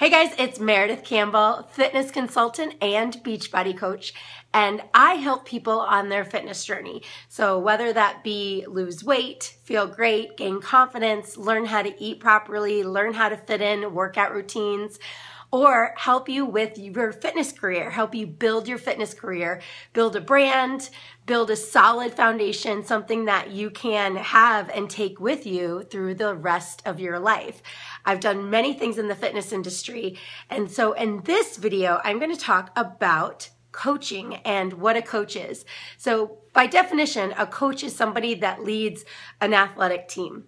Hey guys, it's Meredith Campbell, fitness consultant and Beachbody coach, and I help people on their fitness journey. So, whether that be lose weight, feel great, gain confidence, learn how to eat properly, learn how to fit in workout routines, or help you with your fitness career, help you build your fitness career, build a brand, build a solid foundation, something that you can have and take with you through the rest of your life. I've done many things in the fitness industry. And so in this video, I'm going to talk about coaching and what a coach is. So by definition, a coach is somebody that leads an athletic team,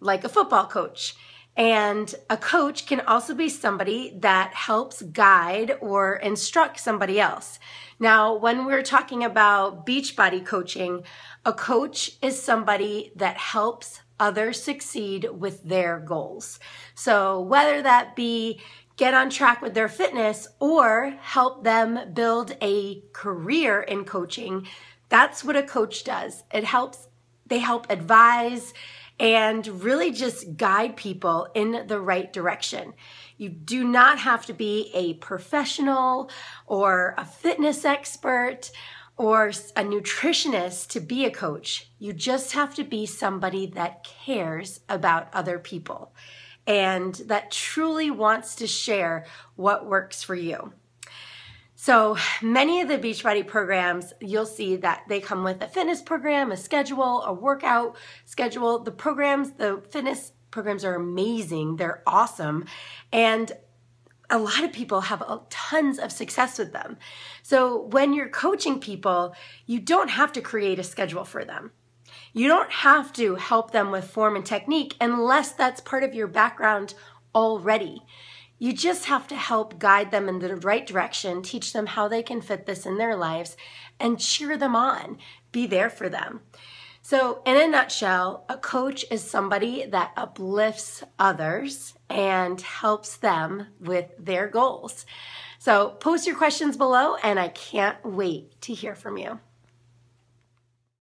like a football coach. And a coach can also be somebody that helps guide or instruct somebody else. Now, when we're talking about Beachbody coaching, a coach is somebody that helps others succeed with their goals. So whether that be get on track with their fitness or help them build a career in coaching, that's what a coach does. It helps, they help advise, and really just guide people in the right direction. You do not have to be a professional or a fitness expert or a nutritionist to be a coach. You just have to be somebody that cares about other people and that truly wants to share what works for you. So many of the Beachbody programs, you'll see that they come with a fitness program, a schedule, a workout schedule. The programs, the fitness programs are amazing. They're awesome. And a lot of people have uh, tons of success with them. So when you're coaching people, you don't have to create a schedule for them. You don't have to help them with form and technique unless that's part of your background already. You just have to help guide them in the right direction, teach them how they can fit this in their lives, and cheer them on. Be there for them. So, in a nutshell, a coach is somebody that uplifts others and helps them with their goals. So, post your questions below, and I can't wait to hear from you.